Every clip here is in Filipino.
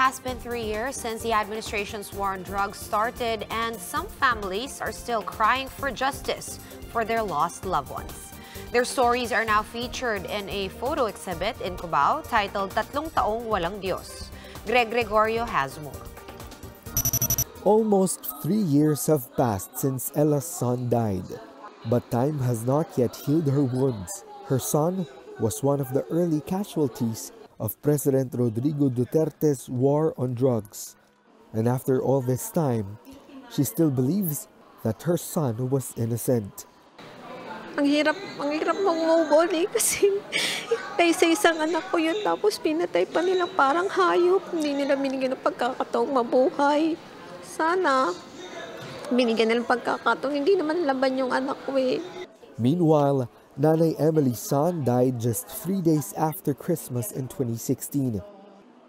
has been three years since the administration's war on drugs started, and some families are still crying for justice for their lost loved ones. Their stories are now featured in a photo exhibit in Cubao titled Tatlong Taong Walang Dios. Greg Gregorio has more. Almost three years have passed since Ella's son died, but time has not yet healed her wounds. Her son was one of the early casualties of President Rodrigo Duterte's war on drugs. And after all this time, she still believes that her son was innocent. Ang hirap, ang hirap mong eh kasi kaysa isang anak ko yun tapos pinatay pa nila parang hayop. Hindi nila binigyan ng pagkakataong mabuhay. Sana binigyan nila ng pagkakataong hindi naman laban yung anak ko eh. Meanwhile, Nanay Emily's son died just three days after Christmas in 2016.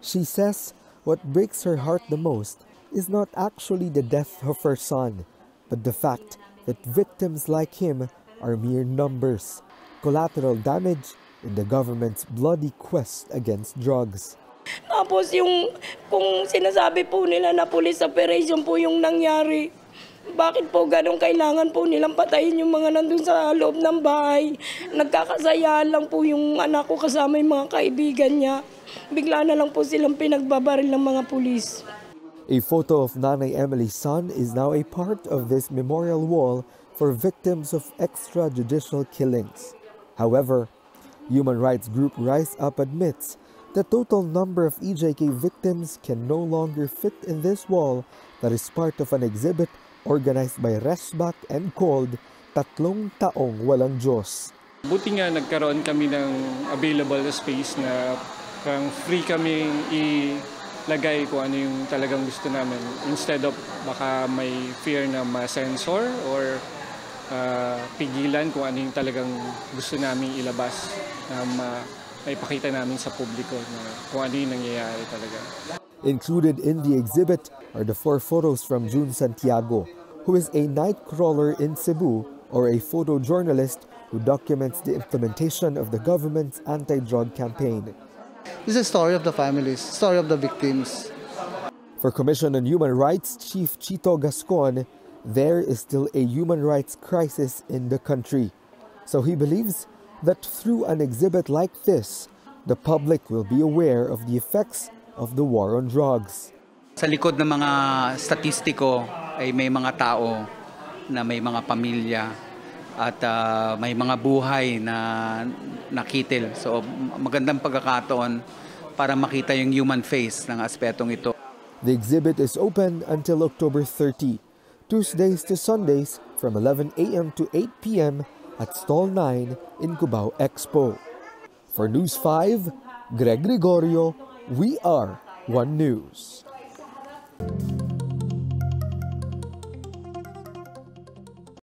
She says what breaks her heart the most is not actually the death of her son, but the fact that victims like him are mere numbers, collateral damage in the government's bloody quest against drugs. Tapos yung kung sinasabi po nila na police operation po yung nangyari, bakit po ganun kailangan po nilang patayin yung mga nandun sa loob ng bahay? Nagkakasayaan lang po yung anak ko kasama yung mga kaibigan niya. Bigla na lang po silang pinagbabaril ng mga pulis. A photo of Nanay Emily's son is now a part of this memorial wall for victims of extrajudicial killings. However, human rights group Rise Up admits the total number of EJK victims can no longer fit in this wall that is part of an exhibit organized by Resback and called Tatlong Taong Walang Diyos. Buti nga nagkaroon kami ng available space na parang free kaming ilagay kung ano yung talagang gusto namin. Instead of baka may fear na ma-censor or uh, pigilan kung ano yung talagang gusto namin ilabas na ma- maipakita namin sa publiko na kung ano yung nangyayari talaga. Included in the exhibit are the four photos from June Santiago, who is a night crawler in Cebu or a photojournalist who documents the implementation of the government's anti-drug campaign. This is a story of the families, story of the victims. For Commission on Human Rights Chief Chito Gascon, there is still a human rights crisis in the country. So he believes that through an exhibit like this, the public will be aware of the effects of the war on drugs. Sa likod ng mga statistiko ay may mga tao na may mga pamilya at uh, may mga buhay na nakitil. So magandang pagkakataon para makita yung human face ng aspetong ito. The exhibit is open until October 30, Tuesdays to Sundays from 11 a.m. to 8 p.m. at Stall 9 in Cubao Expo. For News 5, Greg Gregorio, we are One News.